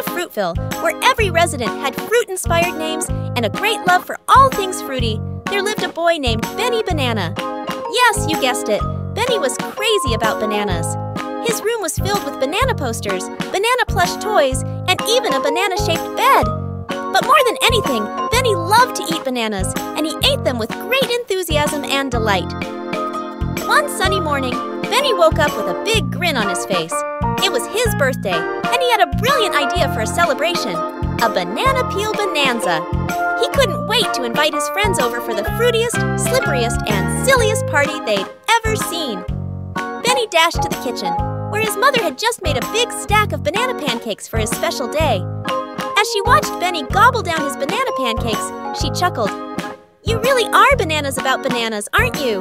of Fruitville, where every resident had fruit-inspired names and a great love for all things fruity, there lived a boy named Benny Banana. Yes, you guessed it, Benny was crazy about bananas. His room was filled with banana posters, banana plush toys, and even a banana-shaped bed. But more than anything, Benny loved to eat bananas, and he ate them with great enthusiasm and delight. One sunny morning, Benny woke up with a big grin on his face. It was his birthday, brilliant idea for a celebration a banana peel bonanza. He couldn't wait to invite his friends over for the fruitiest, slipperiest, and silliest party they'd ever seen. Benny dashed to the kitchen, where his mother had just made a big stack of banana pancakes for his special day. As she watched Benny gobble down his banana pancakes, she chuckled. You really are bananas about bananas, aren't you?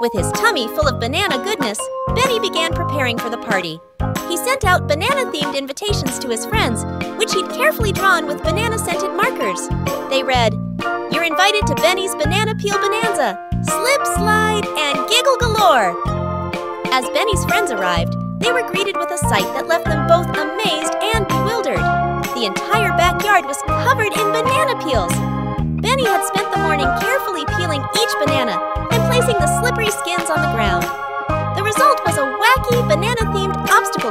With his tummy full of banana goodness, Benny began preparing for the party. He sent out banana-themed invitations to his friends, which he'd carefully drawn with banana-scented markers. They read, You're invited to Benny's Banana Peel Bonanza! Slip, slide, and giggle galore! As Benny's friends arrived, they were greeted with a sight that left them both amazed and bewildered. The entire backyard was covered in banana peels. Benny had spent the morning carefully peeling each banana and placing the slippery skins on the ground.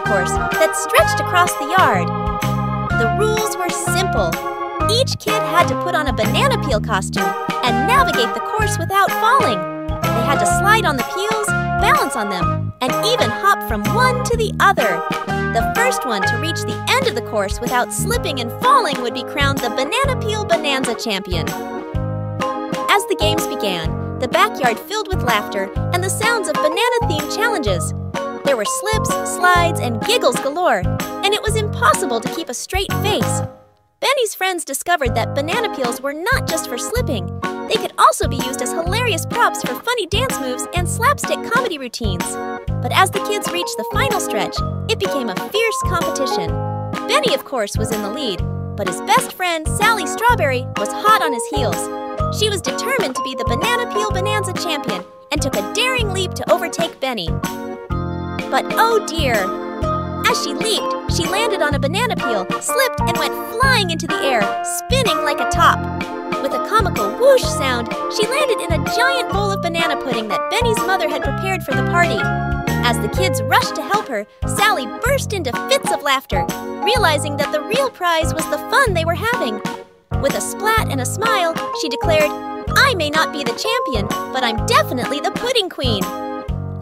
That stretched across the yard. The rules were simple. Each kid had to put on a banana peel costume and navigate the course without falling. They had to slide on the peels, balance on them, and even hop from one to the other. The first one to reach the end of the course without slipping and falling would be crowned the Banana Peel Bonanza champion. As the games began, the backyard filled with laughter and the sounds of banana-themed challenges. There were slips, slides, and giggles galore, and it was impossible to keep a straight face. Benny's friends discovered that banana peels were not just for slipping. They could also be used as hilarious props for funny dance moves and slapstick comedy routines. But as the kids reached the final stretch, it became a fierce competition. Benny, of course, was in the lead, but his best friend, Sally Strawberry, was hot on his heels. She was determined to be the Banana Peel Bonanza champion and took a daring leap to overtake Benny. But oh dear! As she leaped, she landed on a banana peel, slipped, and went flying into the air, spinning like a top. With a comical whoosh sound, she landed in a giant bowl of banana pudding that Benny's mother had prepared for the party. As the kids rushed to help her, Sally burst into fits of laughter, realizing that the real prize was the fun they were having. With a splat and a smile, she declared, I may not be the champion, but I'm definitely the pudding queen.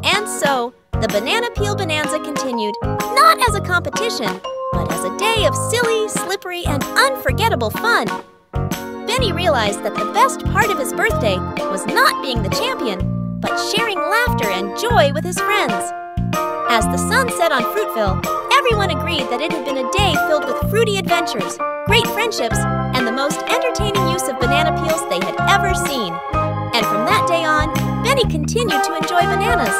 And so, the Banana Peel Bonanza continued, not as a competition, but as a day of silly, slippery, and unforgettable fun. Benny realized that the best part of his birthday was not being the champion, but sharing laughter and joy with his friends. As the sun set on Fruitville, everyone agreed that it had been a day filled with fruity adventures, great friendships, and the most entertaining use of banana peels they had ever seen. And from that day on, Benny continued to enjoy bananas.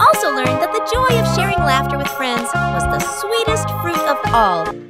Also learned that the joy of sharing laughter with friends was the sweetest fruit of all.